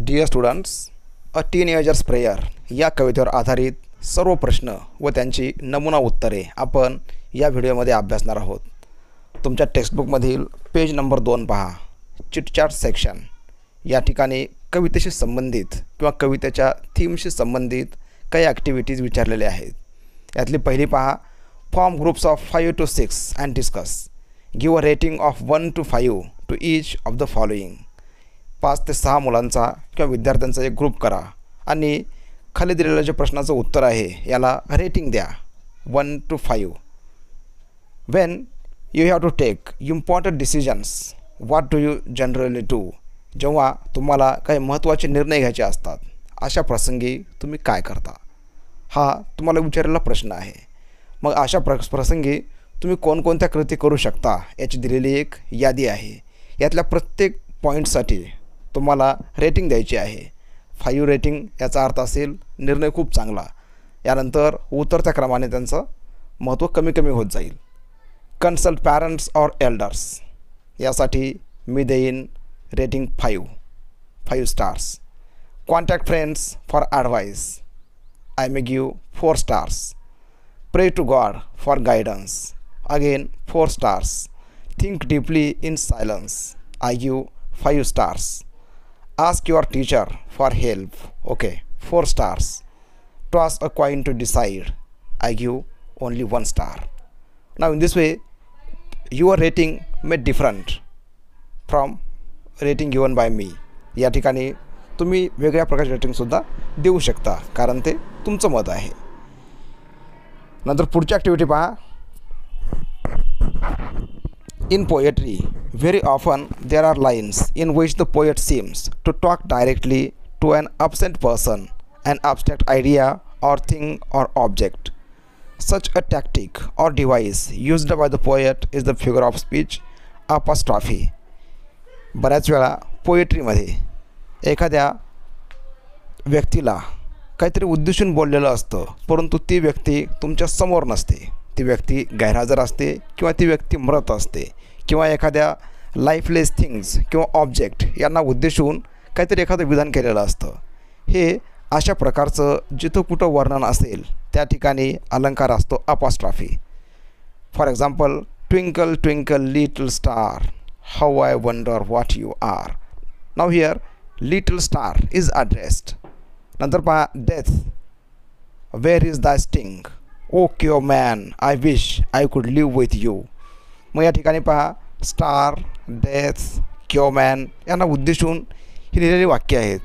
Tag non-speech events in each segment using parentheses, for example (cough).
Dear students a teenager's prayer या कवितेवर आधारित सर्व प्रश्न व त्यांची नमुना उत्तरे आपण या व्हिडिओमध्ये अभ्यासणार आहोत. तुमच्या टेक्स्टबुकमधील पेज नंबर दोन पहा. चिटचाट सेक्शन या ठिकाणी कवितेशी संबंधित किंवा कवितेच्या थीमशी संबंधित काही ॲक्टिव्हिटीज विचारलेल्या आहेत. यातली पहिली पहा. Form groups of five to six and discuss give a rating of one to five to each of the following पाच ते सहा मुलांचा किंवा विद्यार्थ्यांचा एक ग्रुप करा. आणि खाली दिलेलं जे प्रश्नाचं उत्तर आहे याला रेटिंग द्या. One to five when you have to take important decisions what do you generally do जेव्हा तुम्हाला काही महत्त्वाचे निर्णय घ्यायचे असतात अशा प्रसंगी तुम्ही काय करता? हा तुम्हाला विचारलेला प्रश्न आहे. मग अशा प्र प्रसंगी तुम्ही कोणकोणत्या कृती करू शकता याची दिलेली एक यादी आहे. यातल्या प्रत्येक पॉईंटसाठी तुम्हाला रेटिंग द्यायची आहे. फाईव्ह रेटिंग याचा अर्थ असेल निर्णय खूप चांगला. यानंतर उतरत्या क्रमाने त्यांचं महत्त्व कमी कमी होत जाईल. कन्सल्ट पॅरेंट्स ऑर एल्डर्स यासाठी मी देईन rating five five stars contact friends for advice I may give four stars pray to God for guidance again four stars think deeply in silence I give five stars ask your teacher for help okay four stars toss a coin to decide i give only one star now in this way your rating may different from rating given by me या ठिकाणी तुम्ही वेगळ्या प्रकारचे रेटिंगसुद्धा देऊ शकता कारण ते तुमचं मत आहे नंतर पुढची ॲक्टिव्हिटी पहा In poetry, very often there are lines in which the poet seems to talk directly to an absent person, an abstract idea or thing or object. Such a tactic or device used by the poet is the figure of speech apostrophe. बऱ्याच वेळा पोएट्रीमध्ये एखाद्या व्यक्तीला काहीतरी उद्देशून बोललेलं असतं परंतु ती व्यक्ती तुमच्यासमोर नसते ती व्यक्ती गैरहजर असते किंवा ती व्यक्ती मृत असते किंवा एखाद्या लाईफलेस थिंग्स किंवा ऑब्जेक्ट यांना उद्देशून काहीतरी एखादं विधान केलेलं असतं. हे अशा प्रकारचं जिथं कुठं वर्णन असेल त्या ठिकाणी अलंकार असतो apostrophe for example twinkle twinkle little star how I wonder what you are now here little star is addressed नंतर पहा death where is the sting O क्यो man I wish I could live with you मग या ठिकाणी पहा star death क्योमॅन यांना उद्देशून ही लिहिलेली वाक्य आहेत.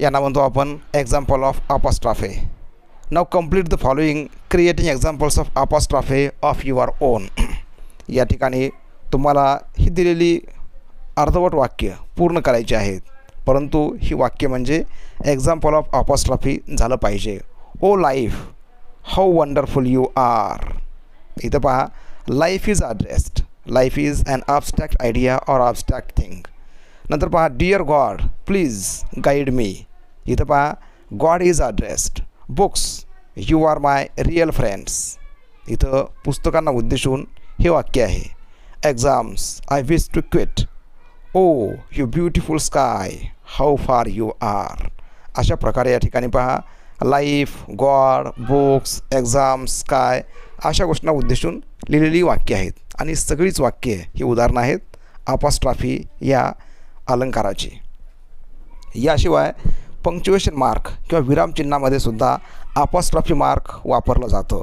यांना म्हणतो आपण example of apostrophe now complete the following creating examples of apostrophe of your own या ठिकाणी तुम्हाला ही दिलेली अर्धवट वाक्य पूर्ण करायची आहेत परंतु ही वाक्य म्हणजे एक्झाम्पल ऑफ अपॉस्ट्रॉफी झालं पाहिजे. O life how wonderful you are. इथं पहा life is addressed life is an abstract idea or abstract thing नंतर पहा dear God please guide me इथं पहा God is addressed books you are my real friends इथं पुस्तकांना उद्देशून हे वाक्य आहे. Exams I wish to quit O you beautiful sky how far you are अशा प्रकारे या ठिकाणी पहा life God books exams sky अशा गोष्टींना उद्देशून लिहिलेली वाक्य आहेत. आणि सगळीच वाक्ये ही उदाहरणं आहेत आपास्ट्राफी या अलंकाराची. याशिवाय पंक्च्युएशन मार्क किंवा विरामचिन्हामध्ये सुद्धा आपास्ट्राफी मार्क वापरलं जातं.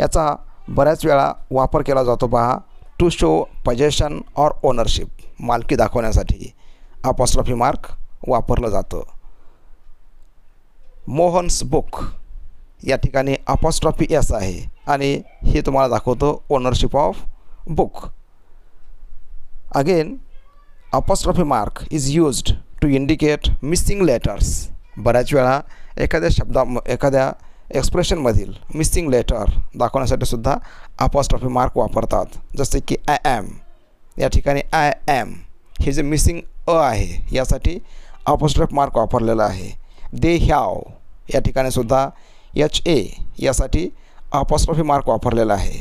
याचा बऱ्याच वेळा वापर केला जातो पहा. To show possession or ownership मालकी दाखवण्यासाठी आपास्ट्राफी मार्क वापरलं जातं. मोहन्स बुक या ठिकाणी अपॉस्ट्रॉफी एस आहे. आणि हे तुम्हाला दाखवतो ownership of book again apostrophe mark is used to indicate missing letters बऱ्याच वेळा एखाद्या शब्दा एखाद्या एक्सप्रेशनमधील मिसिंग लेटर दाखवण्यासाठी सुद्धा अपॉस्ट्रॉफी मार्क वापरतात. जसे की आय ॲम या ठिकाणी आय ॲम हे जे मिसिंग अ आहे यासाठी अपॉस्ट्रॉफी मार्क वापरलेला आहे. दे ह्याव या ठिकाणी सुद्धा एच ए यासाठी अपॉस्ट्रॉफी मार्क वापरलेला आहे.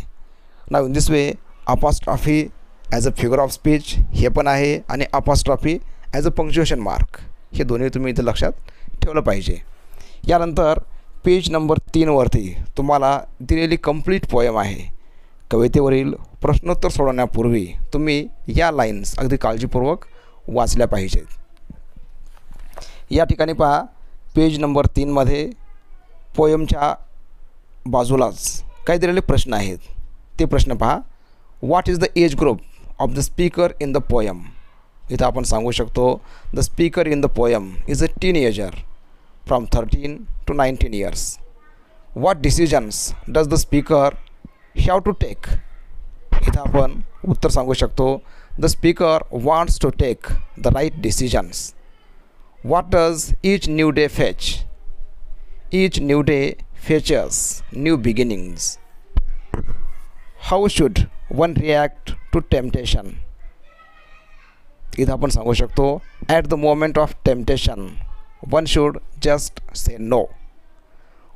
नाव in this way apostrophe as a figure of speech हे पण आहे आणि apostrophe as a punctuation mark हे दोन्ही तुम्ही इथं लक्षात ठेवलं पाहिजे. यानंतर पेज नंबर तीनवरती तुम्हाला दिलेली कंप्लीट पोयम आहे. कवितेवरील प्रश्नोत्तर सोडवण्यापूर्वी तुम्ही या लाईन्स अगदी काळजीपूर्वक वाचल्या पाहिजेत. या ठिकाणी पहा पेज नंबर तीनमध्ये पोयमच्या बाजूलाच काही दिलेले प्रश्न आहेत. ते प्रश्न पहा. What is the age group of the speaker in the poem इथं आपण सांगू शकतो the speaker in the poem is a teenager from thirteen to nineteen years what decisions does the speaker have to take इथं आपण उत्तर सांगू शकतो. The speaker wants to take the right decisions what does each new day fetch Each new day features new beginnings how should one react to temptation इथं आपण सांगू शकतो at the moment of temptation one should just say no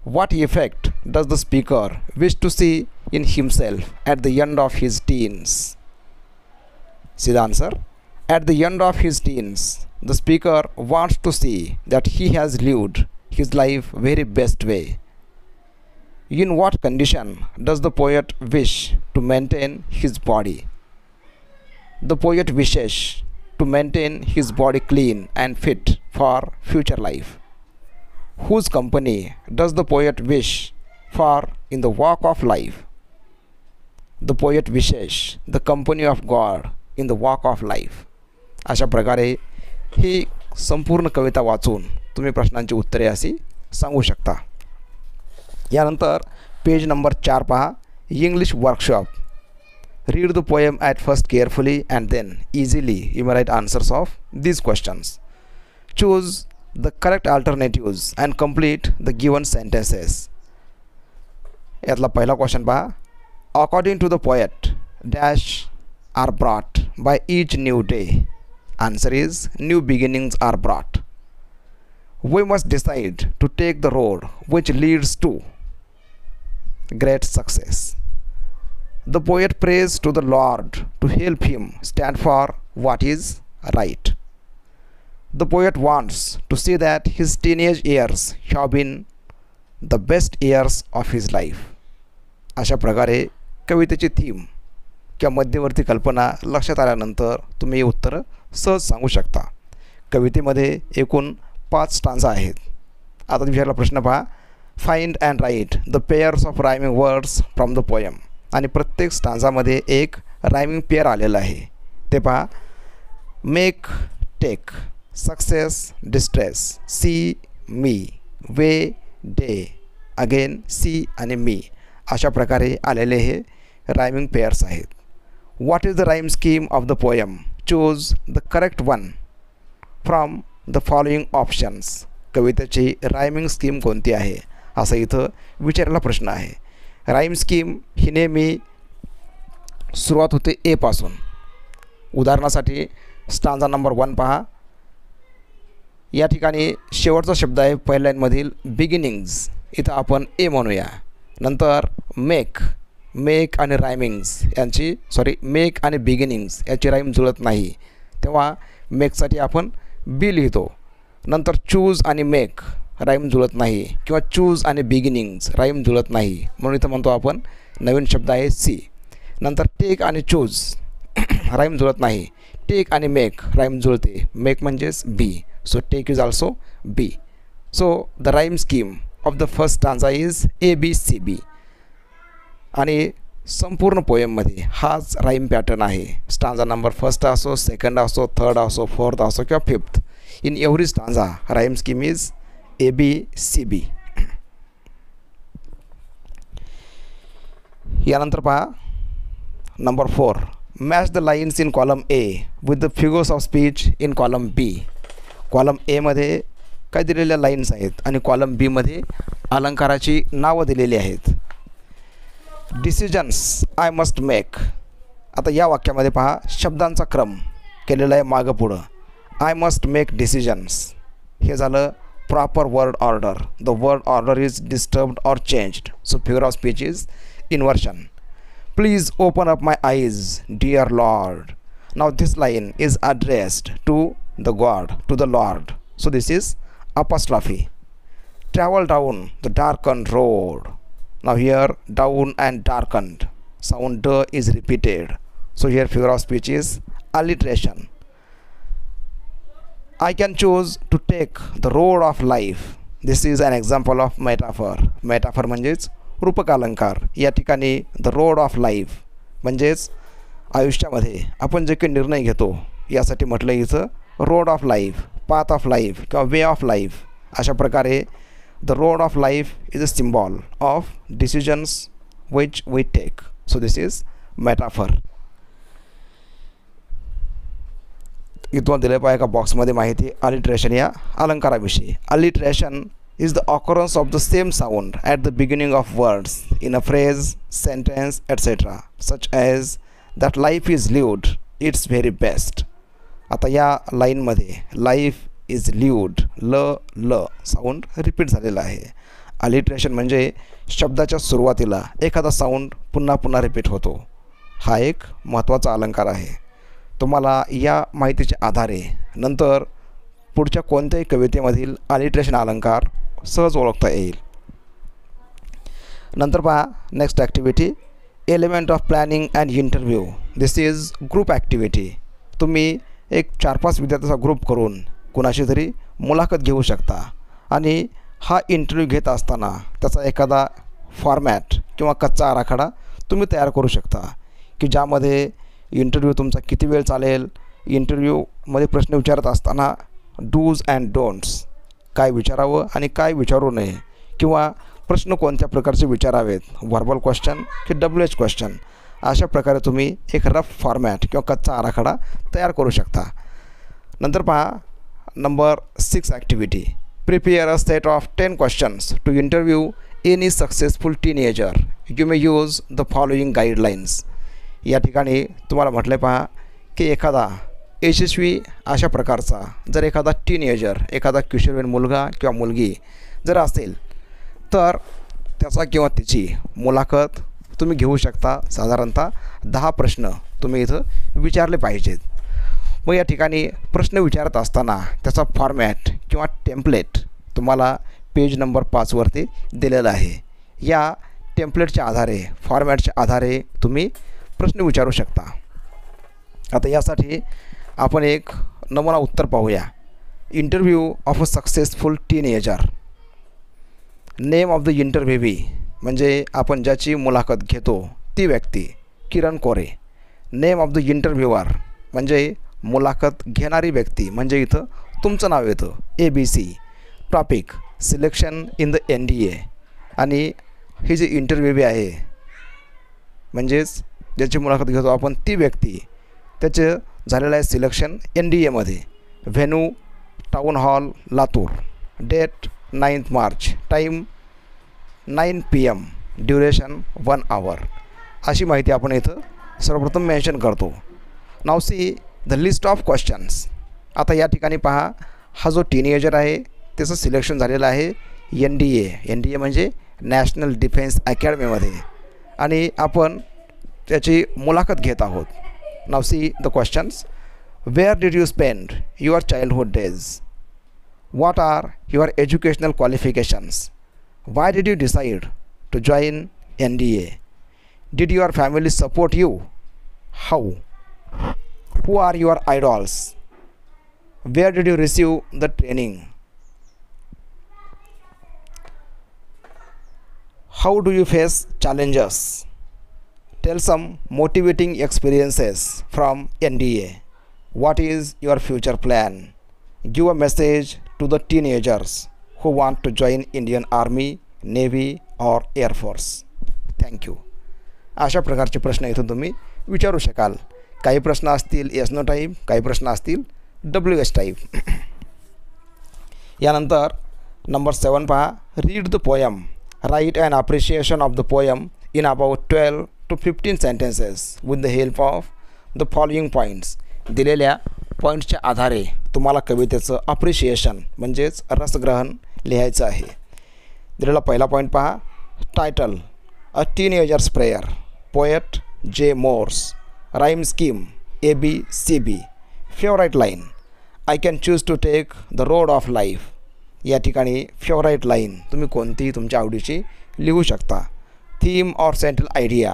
what effect does the speaker wish to see in himself at the end of his teens? See the answer. At the end of his teens, the speaker wants to see that he has lived his life very best way. In what condition does the poet wish to maintain his body? The poet wishes to maintain his body clean and fit for future life. Whose company does the poet wish for in the walk of life? The poet wishes the company of God in the walk of life. अशा प्रकारे ही संपूर्ण कविता वाचून तुम्ही प्रश्नांची उत्तरे अशी सांगू शकता. यानंतर पेज नंबर चार पहा. English workshop read the poem at first carefully and then easily you may write answers of these questions choose the correct alternatives and complete the given sentences यातला पहिला क्वेश्चन पहा. According to the poet dash are brought by each new day answer is new beginnings are brought we must decide to take the road which leads to great success. The poet prays to the Lord to help him stand for what is right. The poet wants to see that his teenage years have been the best years of his life. अशा प्रकारे कवितेची theme किंवा मध्यवर्ती कल्पना लक्षात आल्यानंतर तुम्ही हे उत्तरं सहज सांगू शकता. कवितेमध्ये एकूण पाच स्टांजा आहेत. आता विचारला प्रश्न पहा. Find and write the pairs of rhyming words from the poem आणि प्रत्येक स्टांजामध्ये एक रायमिंग पेअर आलेलं आहे. ते पहा. Make take success distress see me way day again see आणि मी अशा प्रकारे आलेले हे रायमिंग पेयर्स आहेत. What is the rhyme scheme of the poem choose the correct one from the following options कवितेची रायमिंग स्कीम कोणती आहे? असं इथं विचारलेला प्रश्न आहे. राईम स्कीम ही नेहमी सुरुवात होते एपासून उदाहरणासाठी स्टांजा नंबर वन पहा. या ठिकाणी शेवटचा शब्द आहे पहिल्या लाईनमधील बिगिनिंग्ज इथं आपण ए म्हणूया. नंतर मेक मेक आणि रायमिंग्स यांची सॉरी मेक आणि बिगिनिंग्स याची राईम जुळत नाही. तेव्हा मेकसाठी आपण बी लिहितो. नंतर चूज आणि मेक राईम जुळत नाही किंवा चूज आणि बिगिनिंग्स राईम जुळत नाही. म्हणून इथं म्हणतो आपण नवीन शब्द आहे सी नंतर टेक आणि चूज राईम (clears throat) जुळत नाही. टेक आणि मेक राईम जुळते. मेक म्हणजेच B so take is also B so the rhyme scheme of the first stanza is A B C B आणि संपूर्ण पोयममध्ये हाच राईम पॅटर्न आहे. स्टांजा नंबर फर्स्ट असो सेकंड असो थर्ड असो फोर्थ असो किंवा fifth in every stanza rhyme scheme is A B C B यानंतर पहा. Number four match the lines in column A with the figures of speech in column B column एमध्ये काय दिलेल्या lines आहेत आणि कॉलम बीमध्ये अलंकाराची नावं दिलेली आहेत. डिसिजन्स आय मस्ट मेक आता या वाक्यामध्ये पहा शब्दांचा क्रम केलेला आहे मागं पुढं. आय मस्ट मेक डिसिजन्स हे झालं proper word order the word order is disturbed or changed so figure of speech is inversion please open up my eyes dear lord now this line is addressed to the god to the lord So this is apostrophe. Travel down the darkened road. Now here down and darkened. Sound d is repeated. So here figure of speech is alliteration. I can choose to take the road of life. This is an example of metaphor metaphor म्हणजेच रूपकालंकार या ठिकाणी the road of life म्हणजेच आयुष्यामध्ये आपण जे काही निर्णय घेतो यासाठी म्हटलं इथं road of life path of life किंवा वे ऑफ लाईफ अशा प्रकारे the road of life is a symbol of decisions which we take so this is metaphor इथून दिले पाहिजे एका बॉक्समध्ये माहिती अलिट्रेशन या अलंकाराविषयी alliteration is the occurrence of the same sound at the beginning of words in a phrase sentence etcetera such as that life is lived its very best आता या लाईनमध्ये life is lived L L. Sound repeat झालेला आहे. Alliteration म्हणजे शब्दाच्या सुरुवातीला एखादा sound पुन्हा पुन्हा रिपीट होतो. हा एक महत्त्वाचा अलंकार आहे. तुम्हाला या माहितीच्या आधारे नंतर पुढच्या कोणत्याही कवितेमधील अलिट्रेशन अलंकार सहज ओळखता येईल. नंतर पहा next activity element of planning and interview this is group activity तुम्ही एक चार पाच विद्यार्थ्याचा ग्रुप करून कुणाशी तरी मुलाखत घेऊ शकता. आणि हा इंटरव्ह्यू घेत असताना त्याचा एखादा फॉर्मॅट किंवा कच्चा आराखडा तुम्ही तयार करू शकता. की ज्यामध्ये इंटरव्ह्यू तुमचा किती वेळ चालेल? इंटरव्ह्यूमध्ये प्रश्न विचारत असताना डूज अँड डोंट्स काय विचारावं आणि काय विचारू नये? किंवा प्रश्न कोणत्या प्रकारचे विचारावेत? व्हर्बल क्वेश्चन की डब्ल्यू एच क्वेश्चन अशा प्रकारे तुम्ही एक रफ फॉर्मॅट किंवा कच्चा आराखडा तयार करू शकता. नंतर पहा number six activity Prepare a set of ten questions to interview any successful teenager. You may use the following guidelines या ठिकाणी तुम्हाला म्हटलं पहा की एखादा यशस्वी अशा प्रकारचा जर एखादा टीनेजर एखादा किशोरवयीन मुलगा किंवा मुलगी जर असेल तर त्याचा किंवा तिची मुलाखत तुम्ही घेऊ शकता. साधारणतः दहा प्रश्न तुम्ही इथं विचारले पाहिजेत. मग या ठिकाणी प्रश्न विचारत असताना त्याचा फॉर्मॅट किंवा टेम्पलेट तुम्हाला पेज नंबर पाचवरती दिलेला आहे. या टेम्पलेटच्या आधारे फॉर्मॅटच्या आधारे तुम्ही प्रश्न विचारू शकता. आता यासाठी आपण एक नमुना उत्तर पाहूया. Interview of a successful teenager name of the interviewee म्हणजे आपण ज्याची मुलाखत घेतो ती व्यक्ती Kiran Kore. Name of the interviewer म्हणजे मुलाखत घेणारी व्यक्ती म्हणजे इथं तुमचं नाव येतं. A B C topic selection in the N D A आणि ही जी इंटरव्ह्यू आहे म्हणजेच ज्याची मुलाखत घेतो आपण ती व्यक्ती त्याचं झालेलं आहे सिलेक्शन एन डी एमध्ये venue town hall Latur. Date ninth March time nine P M duration one hour अशी माहिती आपण इथं सर्वप्रथम मेन्शन करतो. Now see the list of questions आता या ठिकाणी पहा हा जो टीनेजर आहे त्याचं सिलेक्शन झालेलं आहे N D A N D A म्हणजे नॅशनल डिफेन्स अकॅडमीमध्ये आणि आपण त्याची मुलाखत घेत आहोत. Now see the questions where did you spend your childhood days what are your educational qualifications why qualifications you decide to join N D A did your family support you how who are your idols where did you receive the training how do you face challenges tell some motivating experiences from nda what is your future plan give a message to the teenagers who want to join Indian Army, Navy or Air Force. Thank you अशा प्रकारचे प्रश्न इथून तुम्ही विचारू शकाल काही प्रश्न असतील एस नो टाईप काही प्रश्न असतील डब्ल्यू एस टाईप यानंतर नंबर सेवन पहा. Read the poem write and appreciation of the poem in about twelve to fifteen sentences with the help of the following points दिलेल्या पॉईंट्सच्या आधारे तुम्हाला कवितेचं अप्रिशिएशन म्हणजेच रसग्रहण लिहायचं आहे. दिलेला पहिला पॉईंट पहा. Title a teenager's prayer poet J Morse rhyme scheme A B C B favourite line I can choose to take the road of life या ठिकाणी फेवराईट लाईन तुम्ही कोणतीही तुमच्या आवडीची लिहू शकता theme or central idea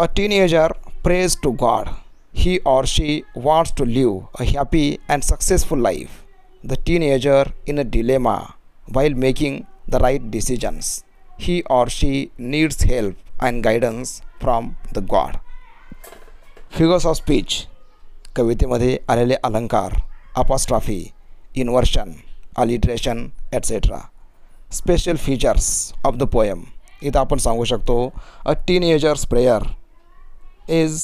a teenager prays to God he or she wants to live a happy and successful life. The teenager in a dilemma while making the right decisions. He or she needs help and guidance from the God. Figures of speech कवितेमध्ये आलेले अलंकार apostrophe inversion alliteration etcetera special features of the poem इथं आपण सांगू शकतो a teenager's prayer is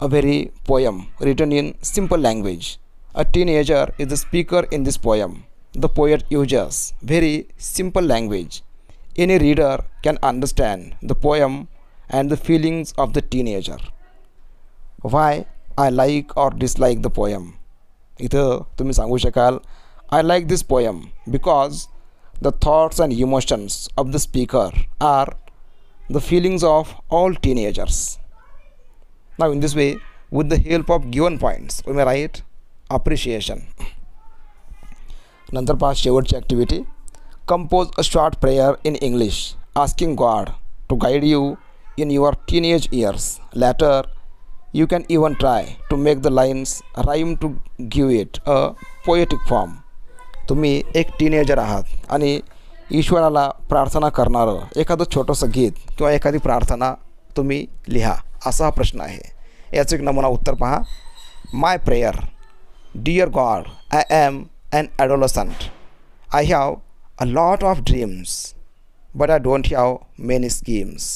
a very poem written in simple language. A teenager is the speaker in this poem. The poet uses very simple language. Any reader can understand the poem and the feelings of the teenager. Why I like or dislike the poem? इथं तुम्ही सांगू शकाल I like this poem because the thoughts and emotions of the speaker are the feelings of all teenagers. Now in this way, with the help of given points, we may write appreciation. नंतर पहा शेवटची activity Compose a short prayer in English asking God to guide you in your teenage years later you can even try to make the lines rhyme to give it a poetic form. तुम्ही एक teenager आहात आणि ईश्वराला प्रार्थना करणारं एखादं छोटंसं गीत किंवा एखादी प्रार्थना तुम्ही लिहा. असा हा प्रश्न आहे. याचं एक नमुना उत्तर पहा. My prayer dear God I am an adolescent I have a lot of dreams but I don't have many schemes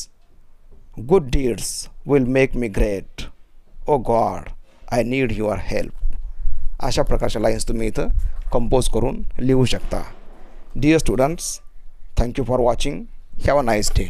good deeds will make me great O God I need your help अशा प्रकारच्या लाईन्स तुम्ही इथं compose करून लिहू शकता dear students thank you for watching have a nice day